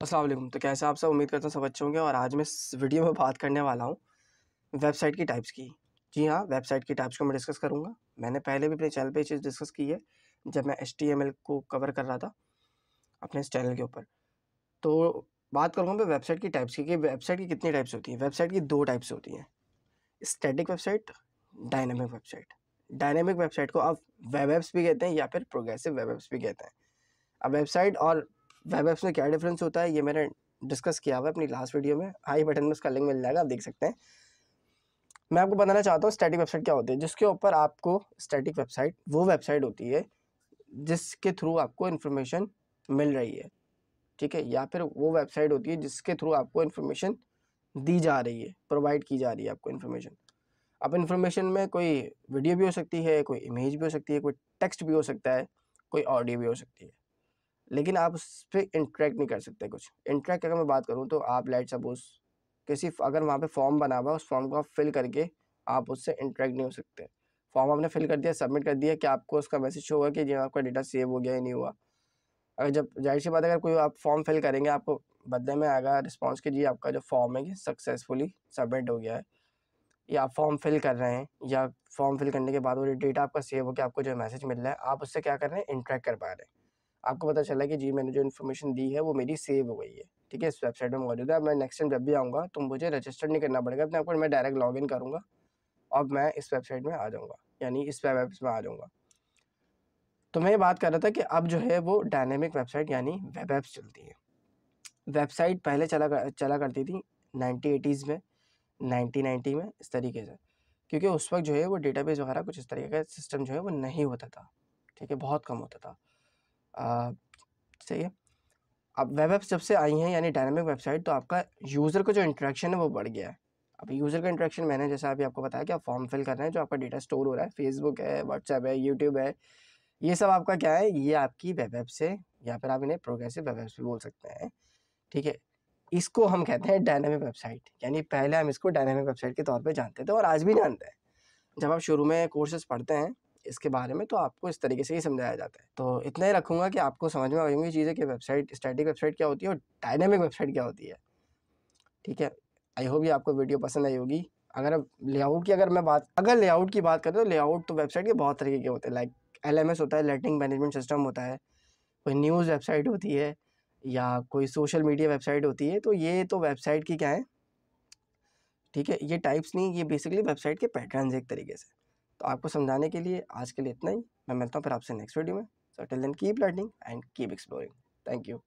अस्सलाम तो कैसे आप सब? उम्मीद करता हूँ सब अच्छे होंगे और आज मैं इस वीडियो में बात करने वाला हूँ वेबसाइट की टाइप्स की। जी हाँ वेबसाइट की टाइप्स को मैं डिस्कस करूँगा। मैंने पहले भी अपने चैनल पे चीज़ डिस्कस की है, जब मैं एचटीएमएल को कवर कर रहा था अपने इस चैनल के ऊपर। तो बात करूँगा मैं वेबसाइट की टाइप्स की कि वेबसाइट की कितनी टाइप्स होती हैं। वेबसाइट की दो टाइप्स होती हैं static website dynamic website. Dynamic website को आप वेब एप्स भी कहते हैं या फिर प्रोग्रेसिव वेब एप्स भी कहते हैं। अब वेबसाइट और वेब एप्स में क्या डिफरेंस होता है, ये मैंने डिस्कस किया हुआ है अपनी लास्ट वीडियो में। आई बटन में उसका लिंक मिल जाएगा, आप देख सकते हैं। मैं आपको बताना चाहता हूँ स्टैटिक वेबसाइट क्या होती है? जिसके ऊपर आपको स्टैटिक वेबसाइट वो वेबसाइट होती है, जिसके थ्रू आपको इन्फॉर्मेशन मिल रही है। ठीक है? या फिर वो वेबसाइट होती है, जिसके थ्रू आपको इन्फॉर्मेशन दी जा रही है प्रोवाइड की जा रही है आपको इन्फॉर्मेशन अब इन्फॉर्मेशन में कोई वीडियो भी हो सकती है, कोई इमेज भी हो सकती है, कोई टेक्स्ट भी हो सकता है, कोई ऑडियो भी हो सकती है। लेकिन आप उस पर इंट्रैक्ट नहीं कर सकते कुछ। इंट्रैक्ट अगर मैं बात करूँ तो आप लाइट सपोज़ किसी अगर वहाँ पे फॉर्म बना हुआ उस फॉर्म को आप फिल करके आप उससे इंट्रैक्ट नहीं हो सकते। फॉर्म आपने फिल कर दिया, सबमिट कर दिया कि आपको उसका मैसेज होगा कि जी आपका डेटा सेव हो गया या नहीं हुआ। अगर जब ज़ाहिर सी बात अगर कोई आप फॉर्म फिल करेंगे, आपको बदले में आएगा रिस्पॉन्स कि जी आपका जो फॉर्म है कि सक्सेसफुली सबमिट हो गया है। या आप फॉर्म फिल कर रहे हैं, या फॉर्म फिल करने के बाद वो डेटा आपका सेव हो गया, आपको जो मैसेज मिल रहा है, आप उससे क्या कर रहे हैं, इंट्रैक्ट कर पा रहे हैं। आपको पता चला कि जी मैंने जो इन्फॉर्मेशन दी है वो मेरी सेव हो गई है। ठीक है इस वेबसाइट में मौजूद है। मैं नेक्स्ट टाइम जब भी आऊँगा तो मुझे रजिस्टर नहीं करना पड़ेगा। अपने आपको मैं डायरेक्ट लॉग इन करूँगा और मैं इस वेबसाइट में आ जाऊँगा। यानी इस वेब एप्स में आ जाऊँगा। तो मैं ये बात कर रहा था कि अब जो है वो डायनेमिक वेबसाइट यानी वेब ऐप्स चलती है। वेबसाइट पहले चला कर, चला करती थी नाइनटी एटीज़ में नाइनटी नाइन्टी में इस तरीके से। क्योंकि उस वक्त जो है वो डेटाबेस वगैरह कुछ इस तरीके का सिस्टम जो है वो नहीं होता था। ठीक है बहुत कम होता था। है। अब वेब एप्स जब से आई हैं, यानी डायनामिक वेबसाइट तो आपका यूज़र का जो इंट्रैक्शन है, वो बढ़ गया है। अब यूज़र का इंट्रैक्शन मैंने, जैसा अभी आपको बताया कि आप फॉर्म फिल कर रहे हैं, जो आपका डेटा स्टोर हो रहा है फेसबुक है व्हाट्सएप है यूट्यूब है, ये सब आपका क्या है, ये आपकी वेब एप्स है, या फिर आप इन्हें प्रोग्रेसिव वेब एप्स भी बोल सकते हैं, ठीक है? इसको हम कहते हैं डायनामिक वेबसाइट, यानी पहले हम इसको डायनामिक वेबसाइट के तौर पे जानते थे और आज भी जानते हैं। जब आप शुरू में कोर्सेज पढ़ते हैं इसके बारे में तो आपको इस तरीके से ही समझाया जाता है। तो इतना ही रखूँगा कि आपको समझ में आएँगी चीज़ें कि वेबसाइट स्टैटिक वेबसाइट क्या होती है और डायनेमिक वेबसाइट क्या होती है। ठीक है? आई होप ये आपको वीडियो पसंद आई होगी। अगर अब लेआउट की अगर मैं बात, अगर लेआउट की बात करें तो लेआउट तो वेबसाइट के बहुत तरीके के होते हैं। लाइक एलएमएस होता है लेटिंग मैनेजमेंट सिस्टम होता है, कोई न्यूज़ वेबसाइट होती है या कोई सोशल मीडिया वेबसाइट होती है तो ये तो वेबसाइट की क्या है? ठीक है? ये टाइप्स नहीं, ये बेसिकली वेबसाइट के पैटर्न एक तरीके से। तो आपको समझाने के लिए आज के लिए इतना ही। मैं मिलता हूँ फिर आपसे नेक्स्ट वीडियो में। So till then keep learning and keep exploring thank you